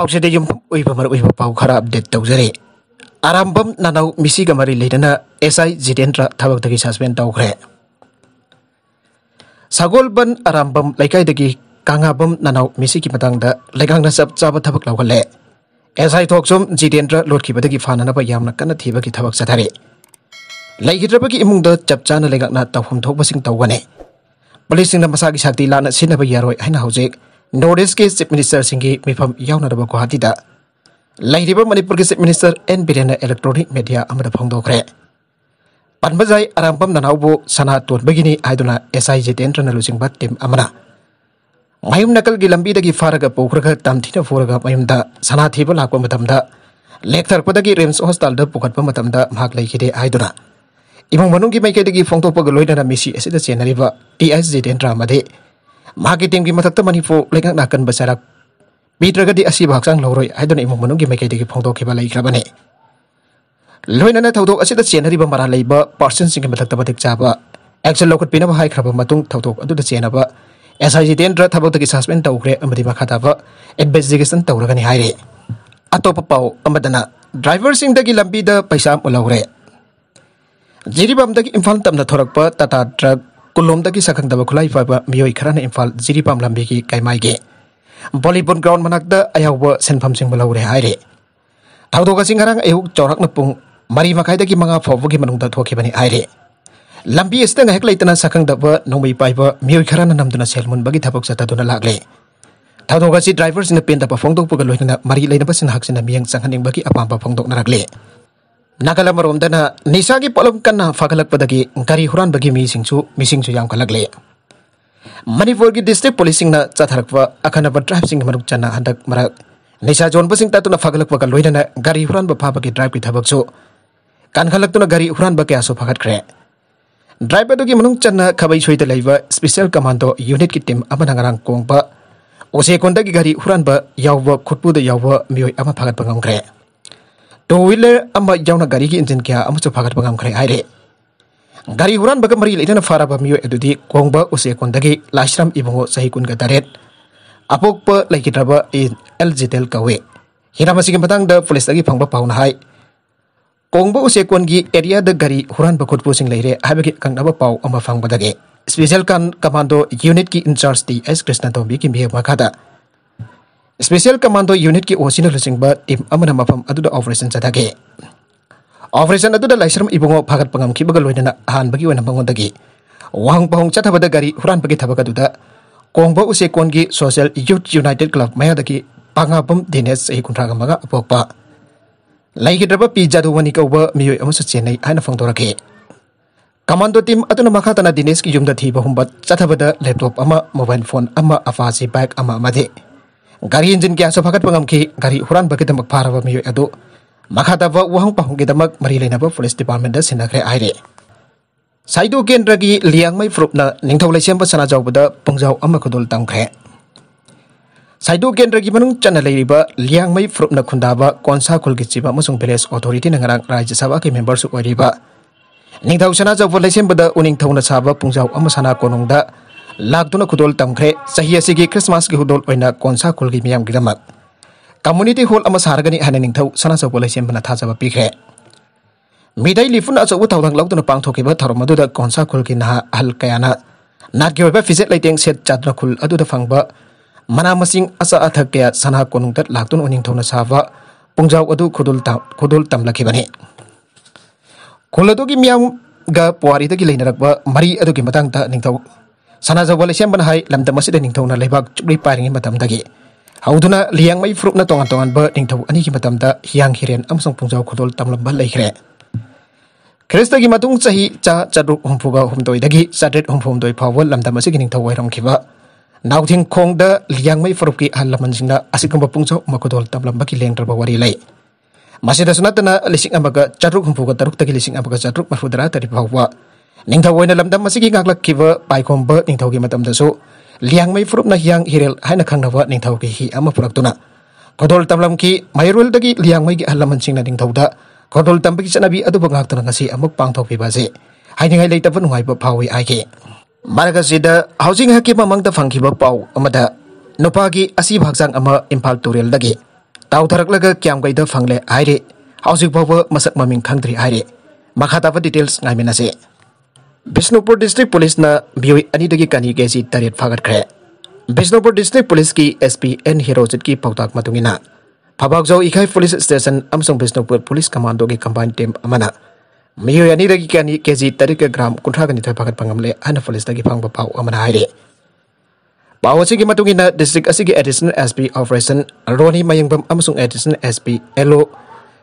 ꯄꯥꯎꯁꯤꯗ ꯌꯨꯝꯐꯝ ꯑꯣꯏꯕ ꯃꯔꯨꯑꯣꯏꯕ ꯄꯥꯎ ꯈꯔ ꯑꯞꯗꯦꯠ ꯇꯧꯖꯔꯤ ꯑꯔꯥꯝꯕꯝ ꯅꯅꯧ ꯃꯤꯁꯤꯒ ꯃꯔꯤ ꯂꯩꯅꯅ ꯑꯦꯁ ꯑꯥꯏ ꯖꯤꯇꯦꯟꯗ꯭ꯔ ꯊꯕꯛꯇꯒꯤ ꯁꯁꯄꯦꯟ ꯇꯧꯈ꯭ꯔꯦ ꯁꯒꯣꯜꯕꯟ ꯑꯔꯥꯝꯕꯝ ꯂꯩꯀꯥꯏꯗꯒꯤ ꯀꯥꯡꯉꯥꯕꯝ ꯅꯅꯧ ꯃꯤꯁꯤꯒꯤ ꯃꯇꯥꯡꯗ ꯂꯩꯉꯥꯛꯅ ꯆꯞ ꯆꯥꯕ ꯊꯕꯛ ꯂꯧꯈꯠꯂꯦ ꯑꯦꯁ ꯑꯥꯏ ꯊꯣꯛꯁꯨꯝ ꯖꯤꯇꯦꯟꯗ꯭ꯔ ꯂꯣꯠꯈꯤꯕꯗꯒꯤ ꯐꯥꯅꯅꯕ ꯌꯥꯝꯅ ꯀꯟꯅ ꯊꯤꯕꯒꯤ ꯊꯕꯛ ꯆꯠꯊꯔꯤ ꯂꯩꯈꯤꯗ꯭ꯔꯕꯒꯤ ꯏꯃꯨꯡꯗ ꯆꯞ ꯆꯥꯅ ꯂꯩꯉꯥꯛꯅ ꯇꯧꯐꯝ ꯊꯣꯛꯄꯁꯤꯡ ꯇꯧꯒꯅꯤ ꯄꯨꯂꯤꯁꯁꯤꯡꯅ ꯃꯁꯥꯒꯤ ꯁꯛꯇꯤ ꯂꯥꯟꯅ ꯁꯤꯖꯤꯟꯅꯕ ꯌꯥꯔꯣꯏ ꯍꯥꯏꯅ ꯍꯧꯖꯤꯛ ꯅꯣꯔꯠ ꯏꯁꯀꯤ ꯆꯤꯞ ꯃꯤꯅꯤꯁꯇꯔꯁꯤꯡꯒꯤ ꯃꯤꯐꯝ ꯌꯥꯎꯅꯔꯕ ꯒꯨꯋꯥꯍꯥꯇꯤꯗ ꯂꯩꯔꯤꯕ ꯃꯅꯤꯄꯨꯔꯒꯤ chief minister N ꯕꯤꯔꯦꯟꯅ electronic media ꯑꯃꯗ ꯐꯣꯡꯗꯣꯛꯈ꯭ꯔꯦ ꯄꯟꯕꯖꯥꯏ ꯑꯔꯥꯝꯕꯝ ꯅꯅꯥꯎꯕꯨ ꯁꯅꯥ ꯇꯣꯟꯕꯒꯤꯅꯤ ꯍꯥꯏꯗꯨꯅ ꯑꯦꯁ ꯑꯥꯏ ꯖꯤꯇꯦꯟꯗ꯭ꯔꯅ ꯂꯨꯆꯤꯡꯕ ꯇꯤꯝ ꯑꯃꯅ ꯃꯌꯨꯝ ꯅꯥꯀꯜꯒꯤ ꯂꯝꯕꯤꯗꯒꯤ ꯐꯥꯔꯒ ꯄꯨꯈ꯭ꯔꯒ ꯇꯝꯊꯤꯅ ꯐꯨꯔꯒ ꯃꯌꯨꯝꯗ ꯁꯅꯥ ꯊꯤꯕ ꯂꯥꯛꯄ ꯃꯇꯝꯗ ꯂꯦꯛꯊꯔꯛꯄꯗꯒꯤ ꯔꯤꯝꯁ ꯍꯣꯁꯄꯤꯇꯥꯜꯗ ꯄꯨꯈꯠꯄ ꯃꯇꯝꯗ ꯃꯍꯥꯛ ꯂꯩꯈꯤꯗꯦ ꯍꯥꯏꯗꯨꯅ ꯏꯃꯨꯡ ꯃꯅꯨꯡꯒꯤ ꯃꯥꯏꯀꯩꯗꯒꯤ ꯐꯣꯡꯗꯣꯛꯄꯒ ꯂꯣꯏꯅꯅ ꯃꯤꯁꯤ ꯑꯁꯤꯗ ꯆꯦꯟꯅꯔꯤꯕ ꯇꯤ ꯑꯦꯁ ꯖꯤꯇꯦꯟꯗ꯭ꯔ ꯑꯃꯗꯤ ꯃꯍꯥꯛꯀꯤ ꯇꯤꯝꯒꯤ ꯃꯊꯛꯇ ꯃꯅꯤꯄꯨꯔ ꯂꯩꯉꯥꯛꯅ ꯑꯀꯟꯕ ꯆꯩꯔꯥꯛ ꯄꯤꯗ꯭ꯔꯒꯗꯤ ꯑꯁꯤꯕ ꯍꯛꯆꯥꯡ ꯂꯧꯔꯣꯏ ꯍꯥꯏꯗꯨꯅ ꯏꯃꯨꯡ ꯃꯅꯨꯡꯒꯤ ꯃꯥꯏꯀꯩꯗꯒꯤ ꯐꯣꯡꯗꯣꯛꯈꯤꯕ ꯂꯩꯈ꯭ꯔꯕꯅꯤ ꯂꯣꯏꯅꯅ ꯊꯧꯗꯣꯛ ꯑꯁꯤꯗ ꯆꯦꯟꯅꯔꯤꯕ ꯃꯔꯥ ꯂꯩꯕ ꯄꯥꯔꯁꯟꯁꯤꯡꯒꯤ ꯃꯊꯛꯇ ꯃꯇꯤꯛ ꯆꯥꯕ ꯑꯦꯛꯁꯟ ꯂꯧꯈꯠꯄꯤꯅꯕ ꯍꯥꯏꯈ꯭ꯔꯕ ꯃꯇꯨꯡ ꯊꯧꯗꯣꯛ ꯑꯗꯨꯗ ꯆꯦꯟꯅꯕ ꯑꯦꯁ ꯑꯥꯏ ꯖꯤꯇꯦꯟꯗ꯭ꯔ ꯊꯕꯛꯇꯒꯤ ꯁꯁꯄꯦꯟ ꯇꯧꯈ꯭ꯔꯦ ꯑꯃꯗꯤ ꯃꯈꯥ ꯇꯥꯕ ꯏꯟꯚꯦꯁꯇꯤꯒꯦꯁꯟ ꯇꯧꯔꯒꯅꯤ ꯍꯥꯏꯔꯤ ꯑꯇꯣꯞꯄ ꯄꯥꯎ ꯑꯃꯗꯅ ꯗ꯭ꯔꯥꯏꯚꯔꯁꯤꯡꯗꯒꯤ ꯂꯝꯕꯤꯗ ꯄꯩꯁꯥ ꯃꯨꯜꯍꯧꯔꯦ ꯖꯤꯔꯤꯕꯥꯝꯗꯒꯤ ꯏꯝꯐꯥꯜ ꯇꯝꯅ ꯊꯣꯔꯛꯄ kunlom daki sakang daba kulai faba mioi karana infal ziri pam lambi ki kai mai ge. Bollywood ground manak da ayau ba sen pam sing bala ure hai re. Tau toga sing karang ehuk corak nepung mari makai daki manga fobu ki manung da tua ki bani hai re. Lambi es tengah hek laitana sakang daba nomai faba mioi karana nam duna sel mun bagi tabok sata duna lak le. Tau toga si driver sing nepin daba fong tok puga loh nana mari laina basin hak sin nami yang sang hening bagi apa apa fong tok narak le. नगलम निशा की पोल कगलपदी गरी हुरान मीसिंग यामकलगे मनपुर की district police चथरप अखंड drive Singh मरुक चना हद मर निशा जोनब सिंह तत्न फगलप लोनना गरी हुरान फाब की ड्राइव की धबकु कानखलक्तना गरी हुरान क्यासु फगटे ड्राइव अगर मनु चन खबई सूद स्पेशल कमांडो यूनिट की टीम अगर कौप उसे कौन की गरी हुरान खुटपूद मई अगत्मे टूवीलर जाऊना अम की इंजन क्या फागत खरे है गाड़ी हुरान बग मरी लेना फाब मोदी कौब उचेकोन लाश्रम इबूंगो सही कुनग तरह अपोप लेकिद्रब इन एल जिटेल कौे हिराम से पुलिस फंग पाना है कौब उचेकोन की एरिया गाड़ी हुरानब खुटपूसिंग लेरे कंगनब पाव फंगदे स्पेशल कमांडो यूनिट की इंचार्ज टी एस कृष्ण तोमी की मेह मखादा Spesial Commando Unit ki osina lusing ba tim amana mapam aduda operation sa dagi. Operation aduda laisram ibungo pagat pangam ki bagal loina han bagi wana bangon dagi. Wang pahong chat habada gari huran bagi tabaka duda. Kong ba usai kongi social youth united club maya dagi pangapam dinas sa ikun raga maga apok ba. Laiki draba pija do wani uba miyo amo sa Aina hana fang toraki. Kamando tim aduna Nama na dinas ki yumda tiba humbat chat habada laptop ama mobile phone ama afasi bag ama amadi. gari engine kya so phagat pangam ki gari huran ba kidam phara ba mi adu makha da ba wahang pahung ki damak mari leina ba police department da sinakre aire saido kendra gi liangmai frup na ningthau lai sem ba sana jaw da pungjau amma khodol tamkhre साइडो केंद्र की मनुंग चन लेरिबा लियांगमई फ्रुपना खुंदाबा कोनसा खुलगि चिबा मसुंग विलेज अथॉरिटी नंगरांग राज्य सभा के मेंबर सु ओरिबा निंगथाउ सना जव लेसेम बदा उनिंग थौना साबा पुंजाव अमसाना कोनोंग दा ꯂꯥꯛꯇꯨꯅ ꯈꯨꯗꯣꯜ ꯇꯝꯈ꯭ꯔꯦ ꯆꯍꯤ ꯑꯁꯤꯒꯤ ꯈ꯭ꯔꯤꯁꯃꯥꯁꯀꯤ ꯈꯨꯗꯣꯜ ꯑꯣꯏꯅ ꯀꯣꯟꯁꯥ ꯈꯨꯜꯒꯤ ꯃꯤꯌꯥꯝꯒꯤꯗꯃꯛ ꯀꯝꯃꯨꯅꯤꯇꯤ ꯍꯣꯜ ꯑꯃ ꯁꯥꯔꯒꯅꯤ ꯍꯥꯏꯅ ꯅꯤꯡꯊꯧ ꯁꯅꯥꯆꯧꯕ ꯂꯩꯁꯦꯝꯕꯅ ꯊꯥꯖꯕ ꯄꯤꯈ꯭ꯔꯦ ꯃꯤꯗꯩ ꯂꯤꯐꯨꯅ ꯑꯆꯧꯕ ꯊꯧꯗꯥꯡ ꯂꯧꯗꯨꯅ ꯄꯥꯡꯊꯣꯛꯈꯤꯕ ꯊꯧꯔꯝ ꯑꯗꯨꯗ ꯀꯣꯟꯁꯥ ꯈꯨꯜꯒꯤ ꯅꯍꯥ ꯑꯍꯜ ꯀꯌꯥꯅ ꯅꯥꯠꯀꯤ ꯑꯣꯏꯕ ꯐꯤꯖꯦꯠ ꯂꯩꯇꯦꯡ ꯁꯦꯠ ꯆꯥꯗꯨꯅ ꯈꯨꯜ ꯑꯗꯨꯗ ꯐꯪꯕ ꯃꯅꯥ ꯃꯁꯤꯡ ꯑꯆꯥ ꯑꯊꯛ ꯀꯌꯥ ꯁꯅꯥ ꯀꯣꯅꯨꯡꯗ ꯂꯥꯛꯇꯨꯅ ꯎꯅꯤꯡꯊꯧꯅ ꯁꯥꯕ ꯄꯨꯡꯖꯥꯎ ꯑꯗꯨ ꯈꯨꯗꯣꯜ ꯇꯝꯂꯛꯈꯤꯕꯅꯤ ꯈꯨꯜ ꯑꯗꯨꯒꯤ ꯃꯤꯌꯥꯝꯒ ꯄꯨꯋꯥꯔꯤꯗꯒꯤ ꯂꯩꯅꯔꯛꯄ ꯃꯔꯤ ꯑꯗꯨꯒꯤ ꯃꯇꯥꯡꯗ ꯅꯤꯡꯊꯧ sana zawal isyam ban hai lam ta masida ning thona lebak chupri paring ma tam dagi na liang mai fruk na tongan tongan ber ning tahu ani ki ma tam da hiang hiren am song pungjau khodol tam lam ba leikre krista matung chahi cah chadu hum phuga hum dagi sadet hum power doi masih lam tahu masigi kira. thau wairong da liang mai fruk ki hal asik jing da pungjau ma khodol tam lam ba ki masih ada na lising ambaga chadruk hum phuga taruk tagi ki lising ambaga chadruk ma phudra ta ri Ning thau na lamdam masigi ngak lak kiwa pai khom ba ning thau matam da su. Liang mai furup na hiang hirel hai na khang na wa ning thau hi ama purak tuna. Kodol tamlam ki mairul dagi liang mai gi alaman sing na ning thau da. Kodol tam bagi sanabi adu ba ngak tuna ngasi amuk pang thau bi ba se. Hai ning hai lai ngai ba pau ai ki. Maraka si da housing hakim amang da fang kiwa pau ama da. Nopagi asi bhagzang ama impal turel dagi. Tau tarak laga kiam gai da fang ai re. Housing bawa ba masak maming khang tri ai re. Makhata details ngai menase. se. Bishnupur district police न बियोई अनिदगी कनी KG तरेट फागटख्रे Bishnupur district police की SP N हिरोजित की पौताक मतुंगिना फबागजौ इखाई police station अमसुंग Bishnupur police commando की कंबाइन टीम अमना मियोई अनिदगी कनी केजी तरेट ग्राम कुंठा गनी थोय फागट पंगमले अन पुलिस दगी फांग पाउ अमना हाइरे पाउ असिगी मतुंगिना district असिगी additional SP operation Roni Mayengbam अमसुंग additional SP yellow Satya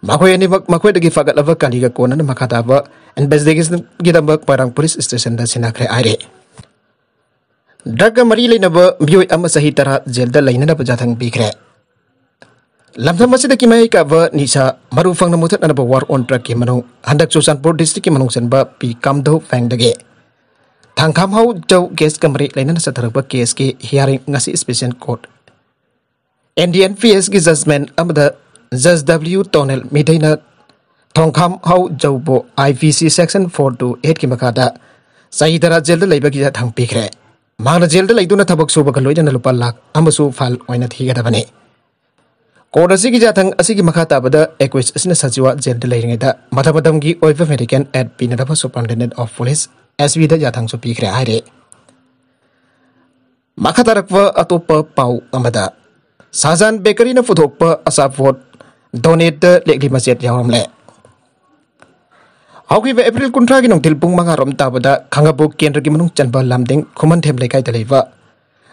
Makoy ni bak makoy dagi fagat lava kali ga kona na makata ba and bes dagi kita bak parang police station da sinakre are. Daga mari lena ba bioi amma sahi tara jel da laina na bajathang bikre. lamta masi dagi mai ka ba nisa maru fang na mutat na ba war on track ki manu handak Susanpur district ki manung sen ba pi kam do fang dagi. Thangkham hau jau case kamari laina na satharak ba case ki hearing ngasi special court. NDNPS ki judgment amada जज W टोनल मिथैना थोंखाम हाउ जौबो IPC section 428 की मखादा। सही तरह जेल लेब की थंग पीखरे। मांग जेल लेदुना सुबक लोइदना लुपा लाख फाल ओइना थीगदबने कोर्ट जाथंग असिगी मखा ताबदा एक्विस असिना सचिवा जेल लेरिंगदा मथबदम की ओइफ मेडिकल एड पिनदब सुपरिटेंडेंट ऑफ़ पुलिस एसवी दा जाथंग सु पीखरे मखा तरक अतोप पाउ अमदा। साजान बेकरी न फुथोप असाफोट donator lek di masjid yang ram lek au ki ve april kuntra ki nong tilpung manga rom ta bada khanga bo kendra ki manung chanba lamding khuman them lekai ta leiwa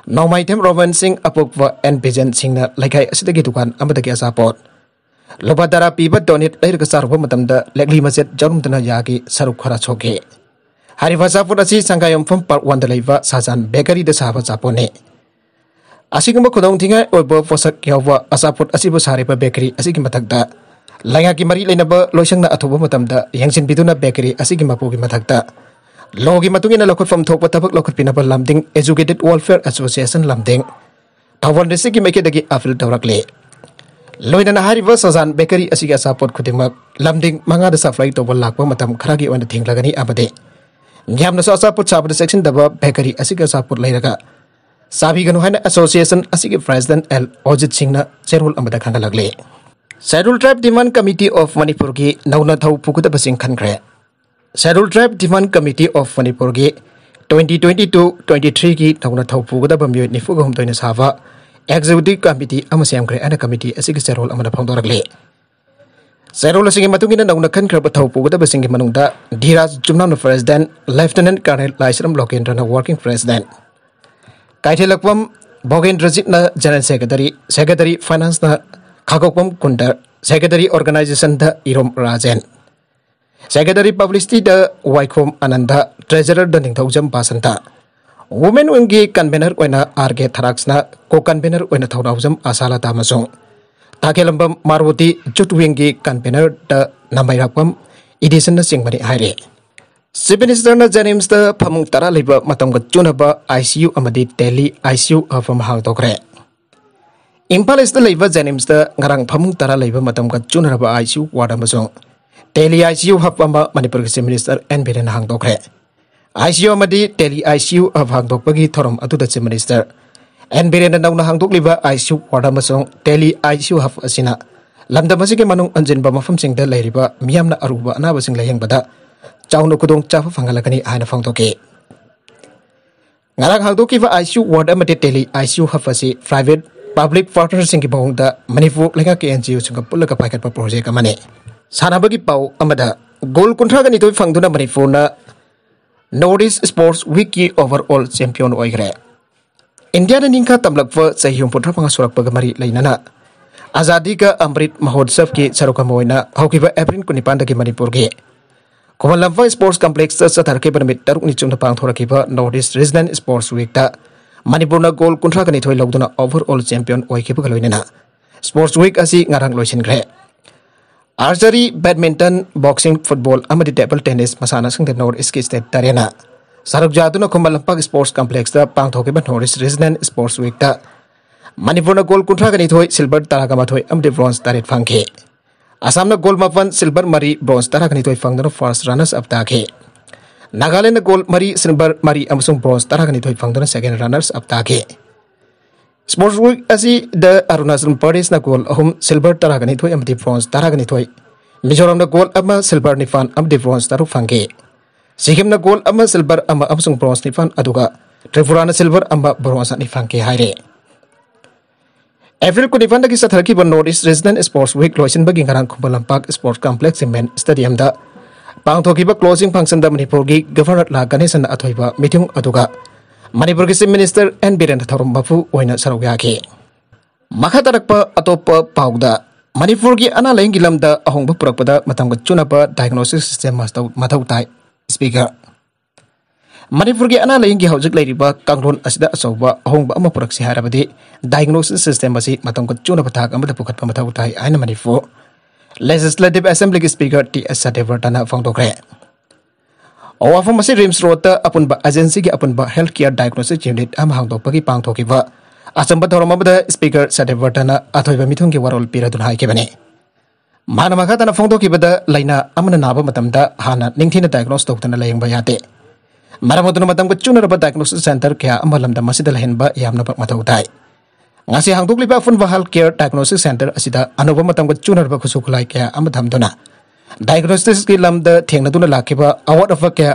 naumai them rowan singh apok wa and bijan singh na lekai asida ki dukan amada ki asa pot loba dara piba donate lair ka sarwa matam da lekli masjid jarum tana ya ki saruk khara choke hari basa put asi sanggayom phom par wan da leiwa sajan bakery da sahaja pone असीगुम खुदिंगव अचापुट सारी bakery की मधक् लैं की मरी लेना लोसंग अथब Yangon bakery की मपू की मधक् लो की लखुफम थोप लखुपीब Lumding educated welfare association Lumding थवन रेसी की मैके अपील तौरकली लोनना सजान बेकरी की खुद लमदिंग मंगाद सप्लाई तब लापम खर की थीलगनी अचापुट सब बेकरी की अचापुट एसोसिएशन असिगे प्रेसिडेंट एल अजित सिंह चेरोल खा लगे सैरुल tribe demand committee of Manipur की नौना थौ पुगदब खनग्रे सैरुल tribe demand committee of Manipur की twenty twenty two twenty three की नौना थौ पुगदब मो निफुगहुद साब एक्जिक्यूटिव कमिटी सामग्रे कमिटी असिगे चेरोल फौदरगे चेरोल नौना खनग्रब थौ पुगदब Dhiraj जुम्ना president lieutenant colonel Laishram Lokendra working president pukuda basing gi manungda Dhiraj Jumna President Lieutenant Colonel Laisram Lokendra na Working President Kaithelakpam Bogendrajit na General Secretary Secretary Finance na खागोपम कुंडर secretary organisation the Irom Rajen secretary publicity the वाइखोम Anand treasurer the Ningthoujam पासंता women विंगी convener ओइना आरगे थराक्सना को convener ओइना थौराउजम आसाला तामसों ताकेलंबम मारवती जुट विंगी convener the नमाइरापम इडिशन न सिंगमनि हाइरे Sebenarnya Janimsta pamung tara liba matam ga ICU amadi Delhi ICU afam hang tokre. Impal ista leba Janimsta ngarang pamung tara liba matam ICU ward mesong. Delhi ICU hapamba Manipur ke Minister N Biren hang. ICU amadi Delhi ICU af hang tokpagi thorom atuda Chief Minister N Biren nauna hang liba ICU ward mesong Delhi ICU hap asina masih ke manung anjinba mafamsingda lairiba miamna aruba na basing layang bada chau no kudong cha phang la kani ana phang to ke hang to ki fa icu ward amate teli icu hafasi private public partner ki bong da manipur lenga ke ngo sing ka pula ka pa project ka mane sana bagi pau amada gol kunthra gani to phang duna manipur na nordis Sports Week overall champion oi gre India na ningka tamlakwa sahiyong putra pang surak pagamari lainana. Azadi ka Amrit mahotsav ki sarukamoy na hawkiba April kunipanda ki Manipur ge लंफा sports complex चथरके परमिट तरुक निचुंग पांगथोरकिबा north east regional sports week Manipur gold कुंथ्रा कनीथोई लौदुना overall champion ओइखिबगा लोइनेना sports week असी ngarang loisingrhe archery badminton boxing football table tennis मसाना संग नॉर्थ ईस्ट की स्टेट तरेना सरक जादुना खुम्बल लंपाक स्पोर्ट्स कॉम्प्लेक्स दा पांगथोकेबा north east regional sports week दा मणिपुर गोल कुंठा गनी थोई सिल्वर तरागा माथोई अमदी ब्रोंज तारेट फंगे असम गोल मपन सिल्वर मरी ब्रोंज तरह गनी थोई फंगदनो फ़र्स्ट रनर्स अप ताखे नागालैंड गोल मरी सिल्वर मरी ब्रोंज तरागा गनी थोई फंगदनो सेकंड रनर्स अप ताखे स्पोर्ट्स वीक द अरुणाचल प्रदेश गोल अहम सिल्वर अमदी ब्रोंज थोई मिजोरम गोल सिल्वर निफान ब्रोंज तरु फंगे सिक्किम गोल सिल्वर ब्रोंज निफान त्रिपुरा सिल्वर ब्रोंज नि फंगे हाइरे एप्रिल कुनिफान दगी सथरकी north east regional sports week लोइसिन बगी ngarang खुम्बल लंपाक sports complex main stadium दा पांगथोकीबा क्लोजिंग फ़ंक्शन दा मणिपुर की गवर्नर ला गणेशन अथोइबा मीटिंग अदुगा मणिपुर की चीफ मिनिस्टर एन बीरेन्द्र थौरम बापू सरुक याखे मखा तरप अतोप पाउद मणिपुर की अना लाइन की लमद अहोंब पुरपद मतंग चुनब डायग्नोसिस सिस्टम मथौ ताई स्पीकर मणिपुर की अना लाइन की लेरिब कांगलोन अचौब पुरक्सि हारबदि डायग्नोसिस सिस्टम मतंग चुनब थाक अमद पुखतप मथौ ताई आइन मणिपुर लेजिस्लेटिव असेंबली की स्पीकर टी एस सदेवर्टन फोंदोक्रे अवाफम रिम्स रोड अपुनब एजेंसी की अपुनब हेल्थ केयर डायग्नोसिस यूनिट हांगदोपगी पांगथोकीब अचंब थौरम स्पीकर सदेवर्टन अथोब मिथुन की वरोल हाइकेबने मान लाइना अमन नाब मतमदा हाना निंगथिन डायग्नोस तौतन लेंब मरमदुन मतम चुनरब डायग्नोसिस सेंटर क्या ngasi hangdokliba fun health care diagnosis center asida anuba matam chunarba khusukulai kya am thamduna diagnostics की लमद थेंगनदुना लाखिबा अवार्ड ऑफ़ क्या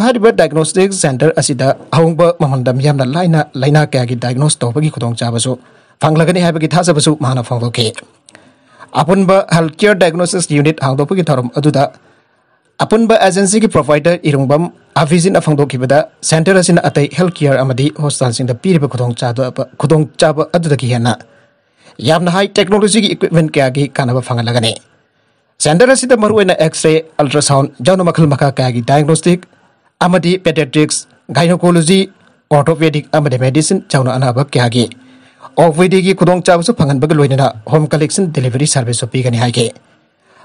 हारिब डायग्नोस्टिक्स सेंटर असिदा अहोंब ममंदम लाइना लाइना क्या की डायग्नोस तौबगी खुदोंग चाबसु फंगलगनी थासबसु माना फंगोके अपुनब हेल्थ केयर डायग्नोसिस यूनिट हांगदोपगी थरम अदुदा अपुनब एजेंसी की प्रोवाइडर इरुंगबम अफिजिन अफंगदोकिबदा सेंटर अतै हेल्थ केयर द पीरिब हाई टेक्नोलॉजी की इक्विपमेंट क्या की कानब फंगलगने सेंटर मरुएना एक्सरे अल्ट्रासाउंड जौन मखल मखा क्या की डायग्नोस्टिक अमदी पेडियाट्रिक्स गाइनोकोलॉजी ऑर्थोपेडिक मेडिसिन जौन अनाब क्या की ओपीडी की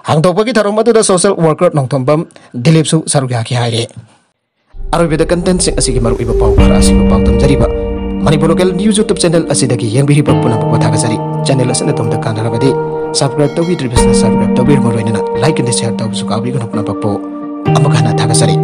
हांगदोपगी थरम अदुदा सोशल वर्कर नोंथोंबम दिलीपसु सरुग याखि हाइरे अरबिदा कंटेंट मरु असिबा पाउ तमजरिबा Manipur local news YouTube channel channel असने तुमदा कानरबदि सब्सक्राइब ट्रिबिसना सब्सक्राइब मरोइना लाइक एंड शेयर तौबसु काबि गनो थागजरी